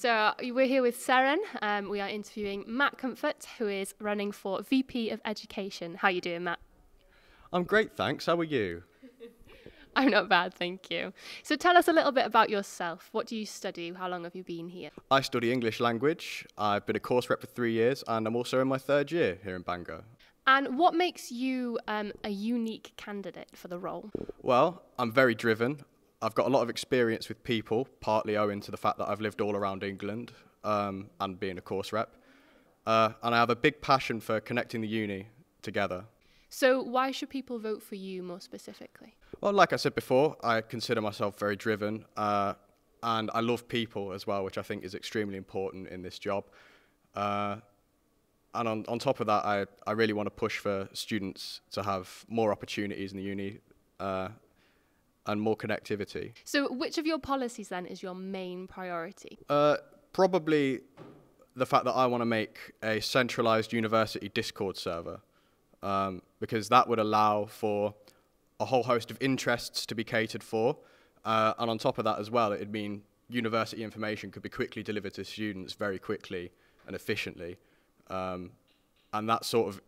So we're here with Seren. Um, we are interviewing Mat Comfort, who is running for VP of Education. How are you doing, Mat? I'm great, thanks. How are you? I'm not bad, thank you. So tell us a little bit about yourself. What do you study? How long have you been here? I study English language. I've been a course rep for three years, and I'm also in my third year here in Bangor. And what makes you um, a unique candidate for the role? Well, I'm very driven. I've got a lot of experience with people, partly owing to the fact that I've lived all around England um, and being a course rep. Uh, and I have a big passion for connecting the uni together. So, why should people vote for you more specifically? Well, like I said before, I consider myself very driven uh, and I love people as well, which I think is extremely important in this job. Uh, and on, on top of that, I, I really want to push for students to have more opportunities in the uni uh, and more connectivity. So, which of your policies then is your main priority? Uh, probably the fact that I want to make a centralized university Discord server um, because that would allow for a whole host of interests to be catered for. Uh, and on top of that as well, it'd mean university information could be quickly delivered to students very quickly and efficiently. Um, and that sort of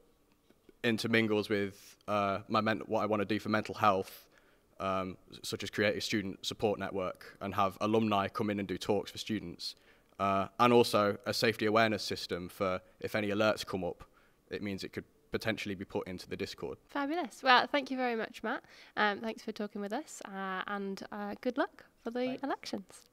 intermingles with uh, my what I want to do for mental health, um, such as create a student support network and have alumni come in and do talks for students. Uh, and also a safety awareness system for if any alerts come up, it means it could potentially be put into the Discord. Fabulous. Well, thank you very much, Mat. Um, thanks for talking with us, uh, and uh, good luck for the Thanks. elections.